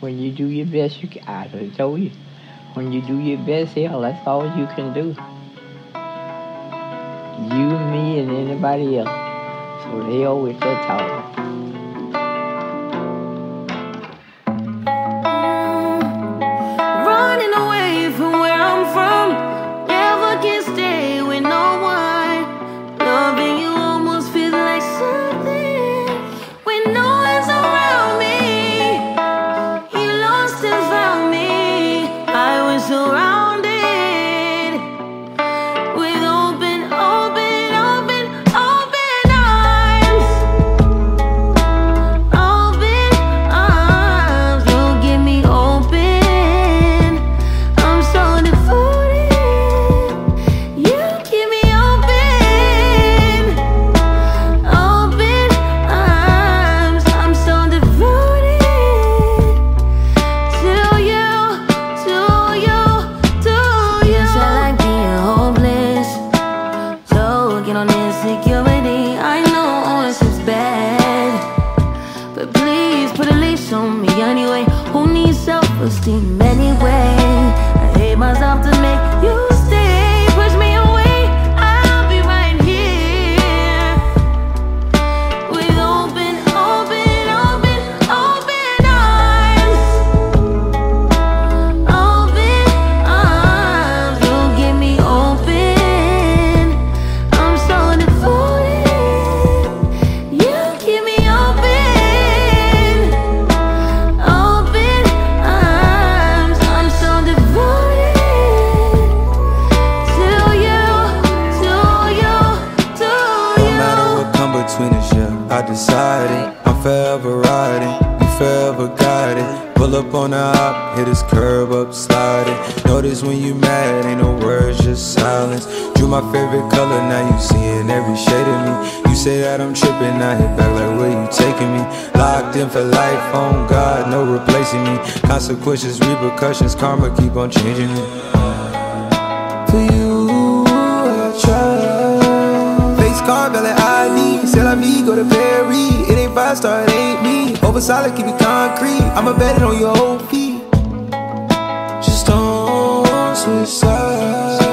When you do your best, you can, I told you, when you do your best, hell, that's all you can do. You, me, and anybody else. So they always that talk. On me anyway. Who needs self esteem anyway? I hate myself to make you I decided I'm forever riding, you forever guided. Pull up on the hop, hit this curb up, sliding. Notice when you mad, ain't no words, just silence. Drew my favorite color, now you seeing every shade of me. You say that I'm tripping, I hit back like where you taking me. Locked in for life, on God, no replacing me. Consequences, repercussions, karma keep on changing me. Go to. It ain't five star, it ain't me. Over solid, keep it concrete. I'ma bet it on your whole feet. Just don't switch sides.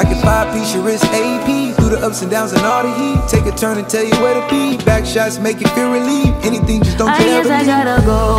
I can five piece your wrist AP. Through the ups and downs and all the heat. Take a turn and tell you where to be. Back shots make you feel relief. Anything, just don't I you guess ever I leave. gotta go. I guess it's time to go.